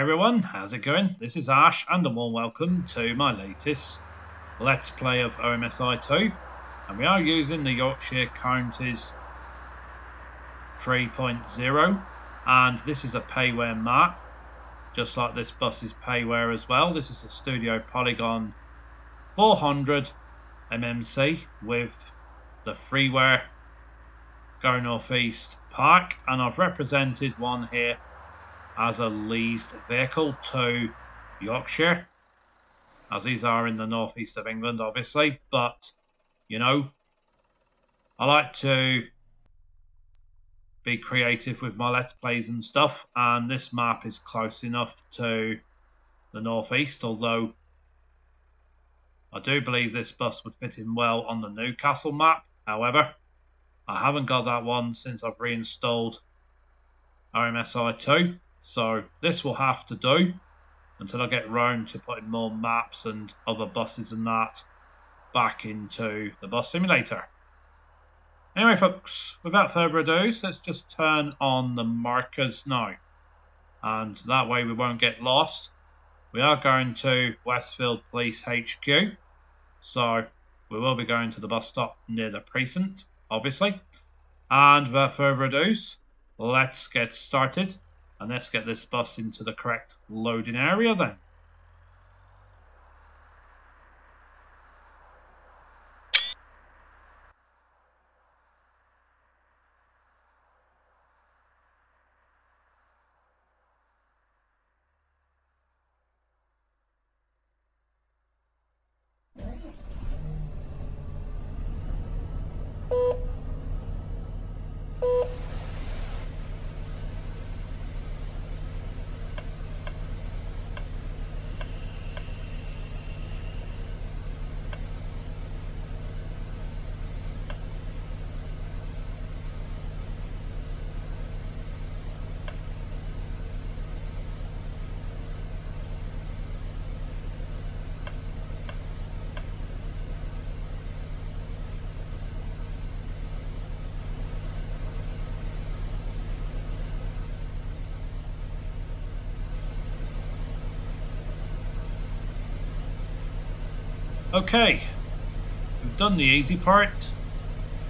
Everyone, how's it going? This is Ash and a warm welcome to my latest Let's Play of OMSI 2 and we are using the Yorkshire Counties 3.0 and this is a payware map just like this bus is payware as well. This is a Studio Polygon 400 MMC with the freeware Go Northeast Park and I've represented one here as a leased vehicle to Yorkshire, as these are in the northeast of England, obviously. But, you know, I like to be creative with my Let's Plays and stuff, and this map is close enough to the northeast, although I do believe this bus would fit in well on the Newcastle map. However, I haven't got that one since I've reinstalled OMSI 2 so this will have to do until I get round to putting more maps and other buses and that back into the bus simulator. Anyway folks, without further ado, let's just turn on the markers now. And that way we won't get lost. We are going to Westfield Police HQ. So we will be going to the bus stop near the precinct, obviously. And without further ado, let's get started and let's get this bus into the correct loading area then. Okay, we've done the easy part.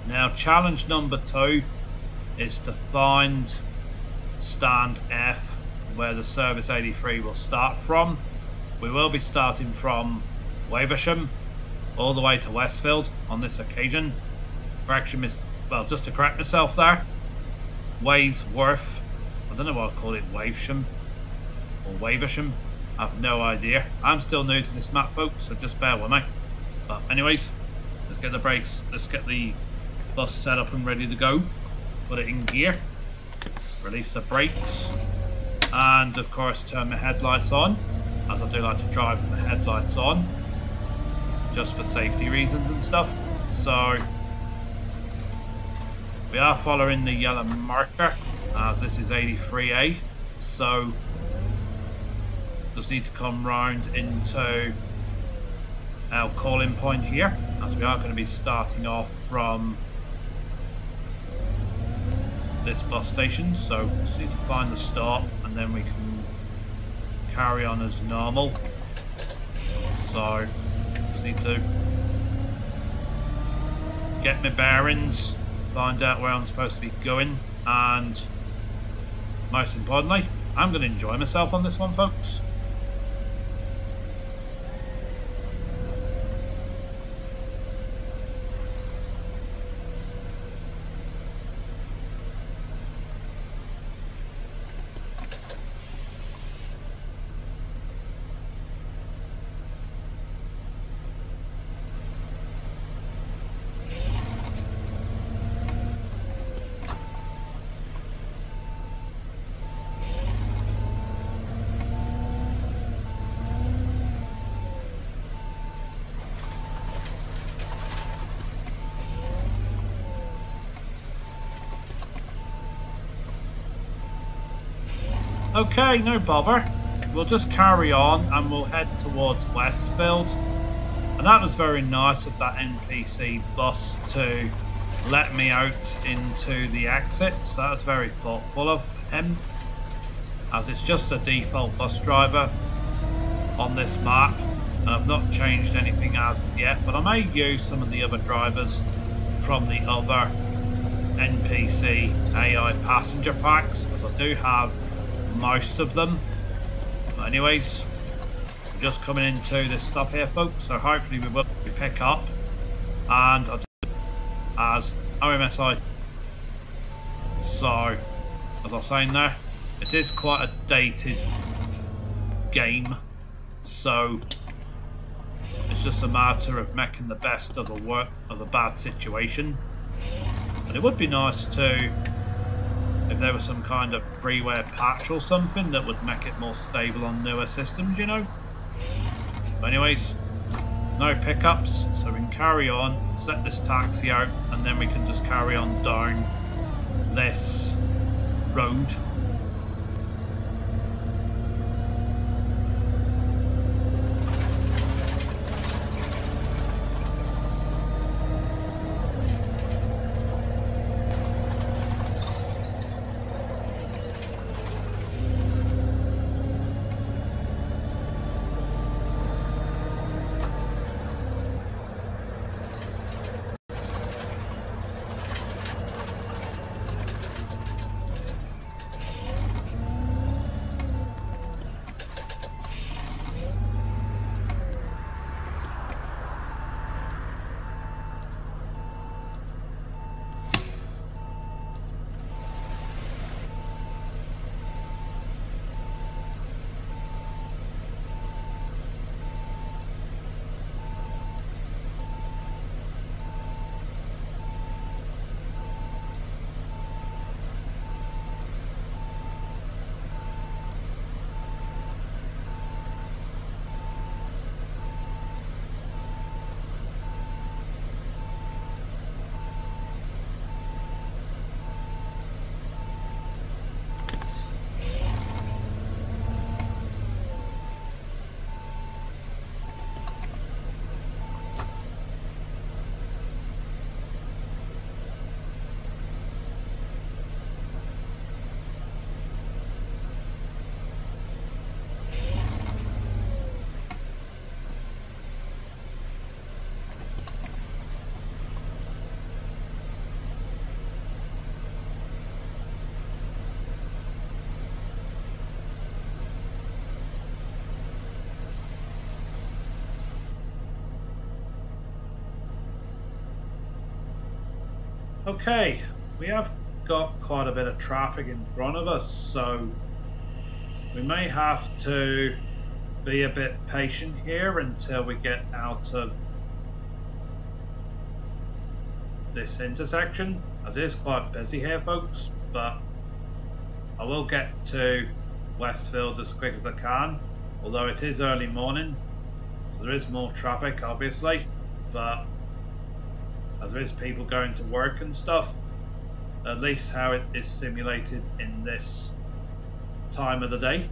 Now challenge number two is to find stand F where the service 83 will start from. We will be starting from Wavesham all the way to Westfield on this occasion. Correction, miss well, just to correct myself there, Waysworth. I don't know what I call it, Wavesham or Wavesham. I've no idea. I'm still new to this map, folks, so just bear with me. But anyways, let's get the brakes. Let's get the bus set up and ready to go. Put it in gear. Release the brakes. And of course turn my headlights on. As I do like to drive with my headlights on. Just for safety reasons and stuff. So we are following the yellow marker as this is 83A. So just need to come round into our calling point here as we are going to be starting off from this bus station. So just need to find the stop and then we can carry on as normal. So just need to get my bearings find out where I'm supposed to be going and most importantly I'm going to enjoy myself on this one folks Okay, no bother. We'll just carry on and we'll head towards Westfield. And that was very nice of that NPC bus to let me out into the exit. So that was very thoughtful of him. as it's just a default bus driver on this map and I've not changed anything as of yet but I may use some of the other drivers from the other NPC AI passenger packs as I do have most of them. But anyways we're just coming into this stop here folks so hopefully we will pick up. And as OMSI so as I was saying there it is quite a dated game. So it's just a matter of making the best of the work of the bad situation. And it would be nice too if there was some kind of freeware patch or something that would make it more stable on newer systems you know? But anyways no pickups so we can carry on set this taxi out and then we can just carry on down this road Okay, we have got quite a bit of traffic in front of us, so we may have to be a bit patient here until we get out of this intersection, as it is quite busy here, folks, but I will get to Westfield as quick as I can, although it is early morning, so there is more traffic, obviously, but as there is people going to work and stuff. At least how it is simulated in this time of the day.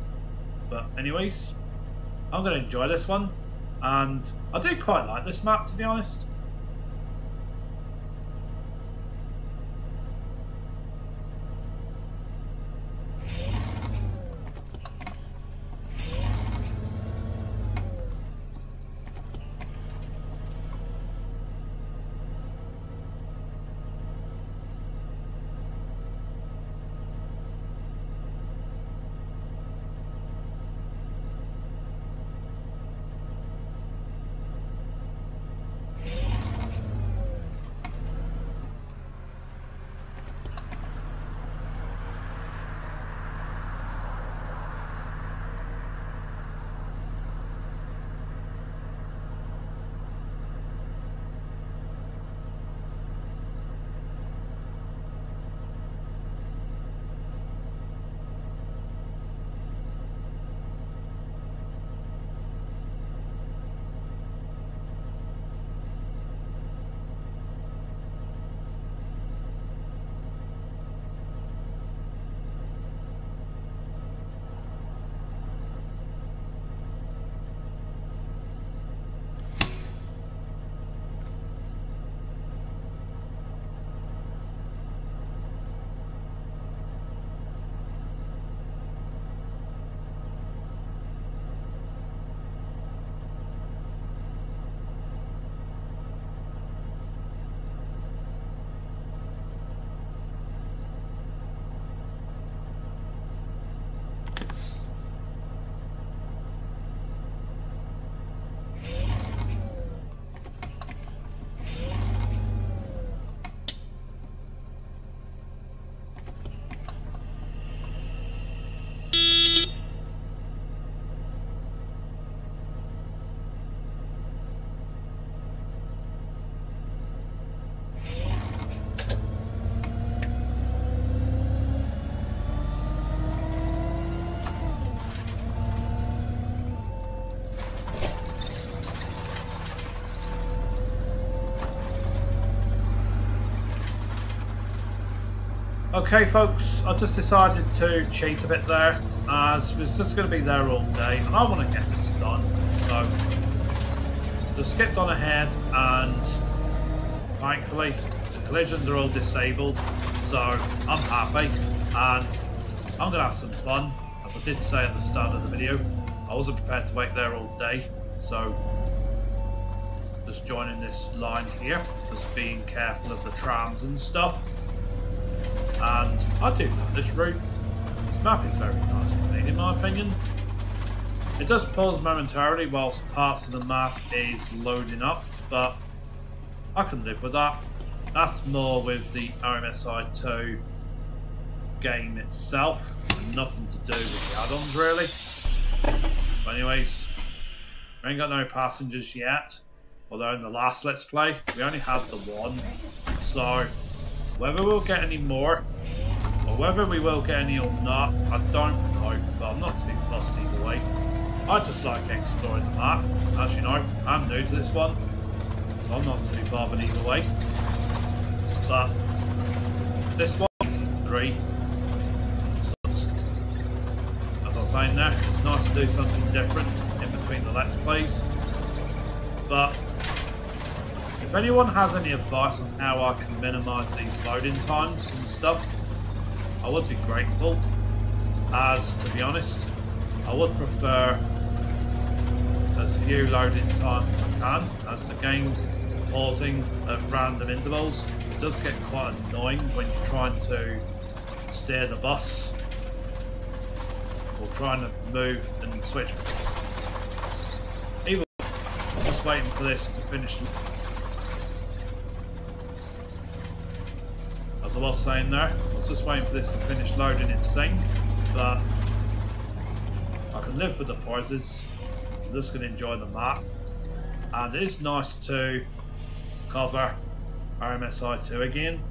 But anyways, I'm going to enjoy this one. And I do quite like this map to be honest. Okay folks, I just decided to cheat a bit there as it's just going to be there all day and I want to get this done. So just skipped on ahead and thankfully the collisions are all disabled so I'm happy and I'm going to have some fun as I did say at the start of the video. I wasn't prepared to wait there all day so just joining this line here, just being careful of the trams and stuff and I do love this route. This map is very nice clean in my opinion. It does pause momentarily whilst parts of the map is loading up, but I can live with that. That's more with the OMSI 2 game itself, nothing to do with the add-ons really. But anyways, we ain't got no passengers yet, although in the last Let's Play, we only had the one, so whether we'll get any more, or whether we will get any or not, I don't know, but I'm not too fussed either way. I just like exploring the map. As you know, I'm new to this one, so I'm not too bothered either way. But this one three. As I was saying there, it's nice to do something different in between the Let's Plays. But anyone has any advice on how I can minimise these loading times and stuff, I would be grateful. As, to be honest, I would prefer as few loading times as I can, as the game pausing at random intervals. It does get quite annoying when you're trying to steer the bus or trying to move and switch. Either I'm just waiting for this to finish I was saying there, I was just waiting for this to finish loading its thing, but I can live with the prices. I'm just going to enjoy the map. And it is nice to cover OMSI 2 again.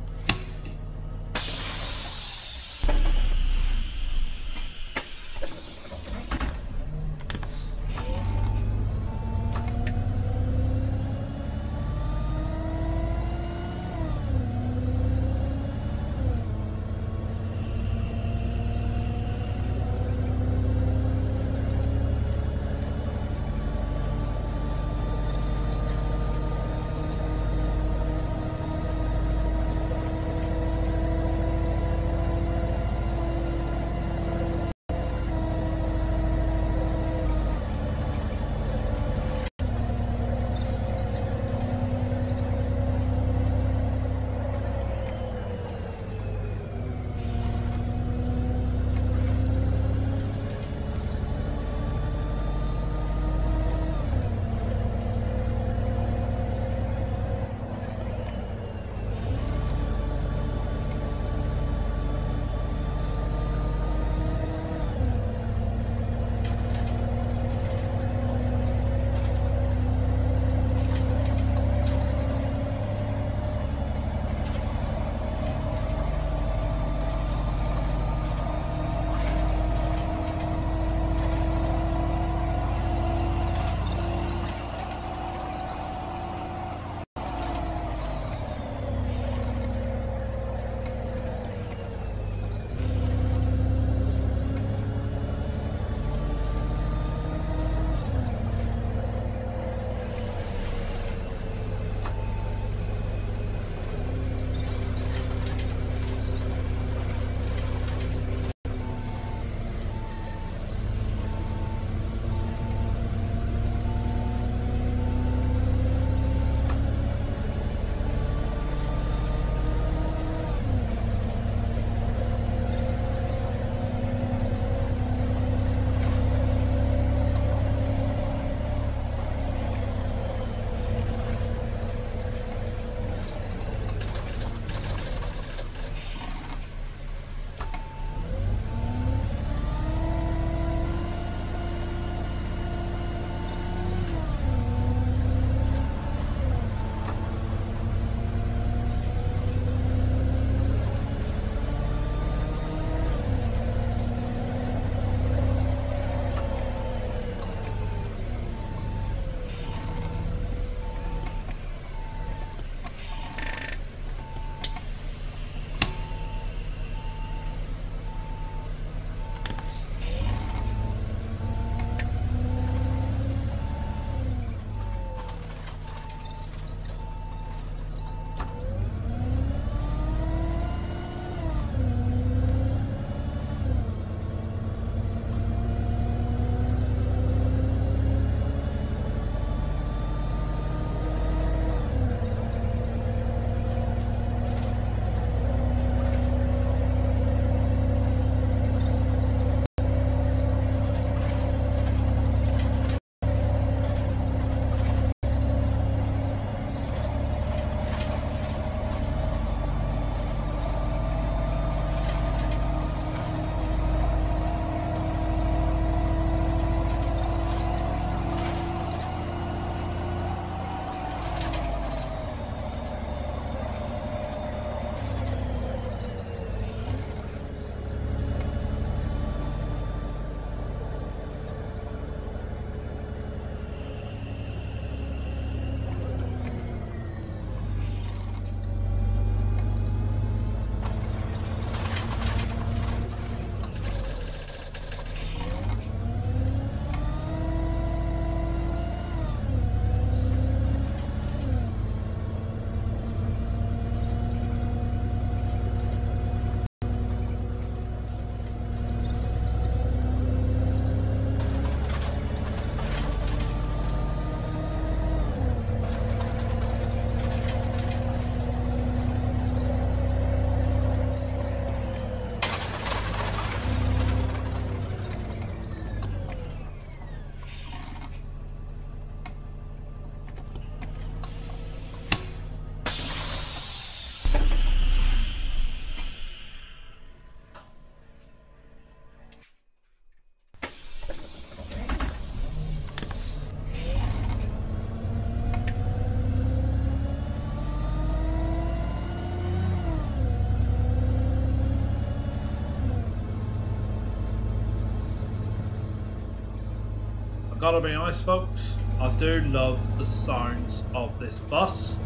Gotta be honest folks, I do love the sounds of this bus.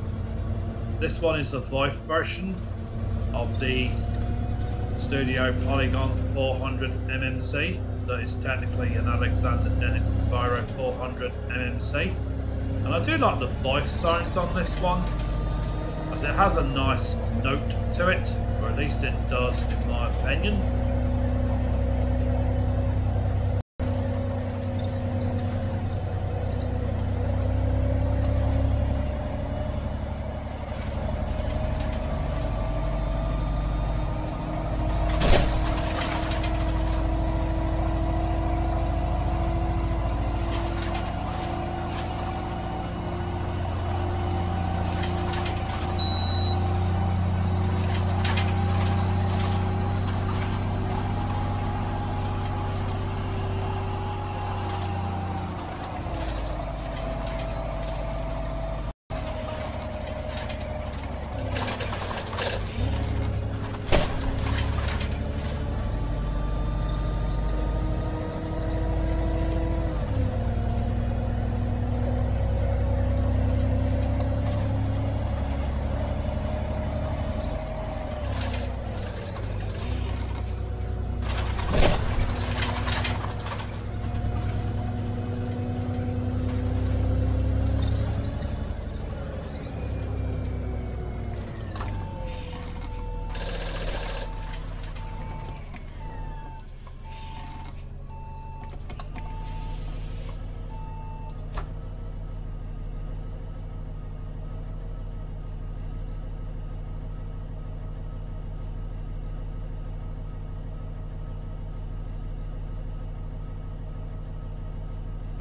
This one is the Voith version of the Studio Polygon 400 MMC that is technically an Alexander Dennis Enviro 400 MMC and I do like the voice sounds on this one as it has a nice note to it or at least it does in my opinion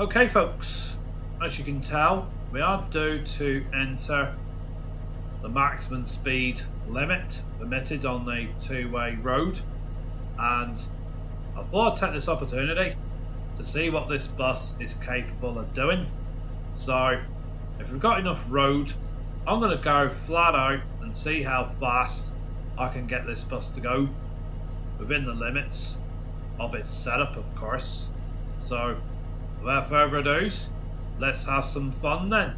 Okay folks, as you can tell, we are due to enter the maximum speed limit permitted on the two-way road and I thought I'd take this opportunity to see what this bus is capable of doing. So if we've got enough road, I'm going to go flat out and see how fast I can get this bus to go within the limits of its setup of course. So Without further ado, let's have some fun then.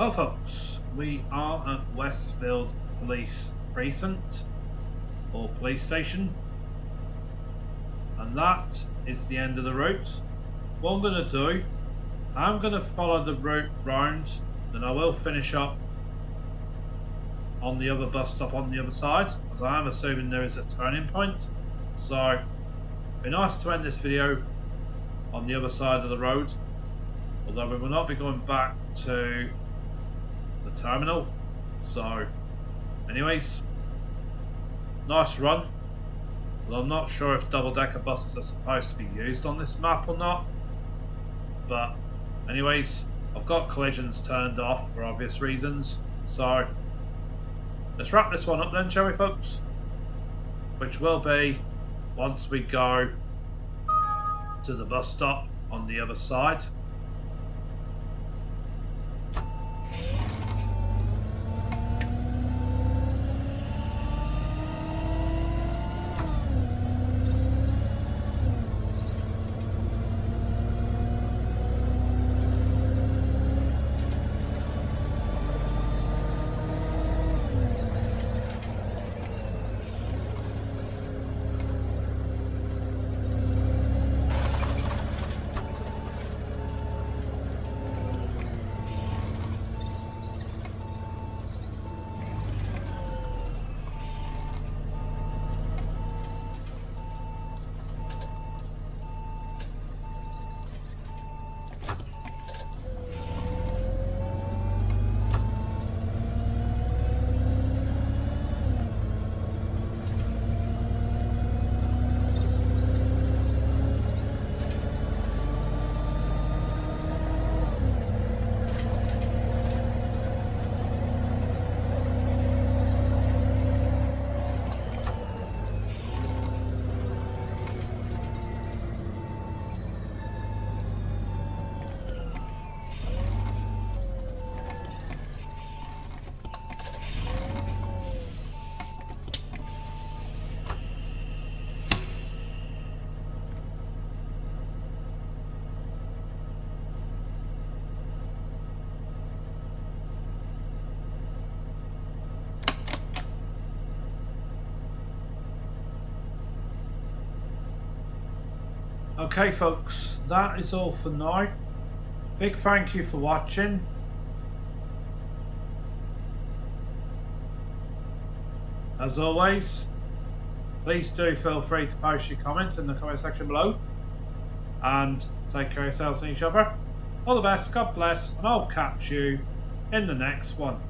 Well, folks, we are at Westfield Police Precinct or police station, and that is the end of the route. What I'm going to do, I'm going to follow the route round, and I will finish up on the other bus stop on the other side, as I am assuming there is a turning point. So, be nice to end this video on the other side of the road, although we will not be going back to the terminal. So, anyways, nice run. Well, I'm not sure if double-decker buses are supposed to be used on this map or not. But, anyways, I've got collisions turned off for obvious reasons. So, let's wrap this one up then, shall we, folks? Which will be once we go to the bus stop on the other side. Okay folks, that is all for now. Big thank you for watching. As always, please do feel free to post your comments in the comment section below. And take care of yourselves and each other. All the best, God bless, and I'll catch you in the next one.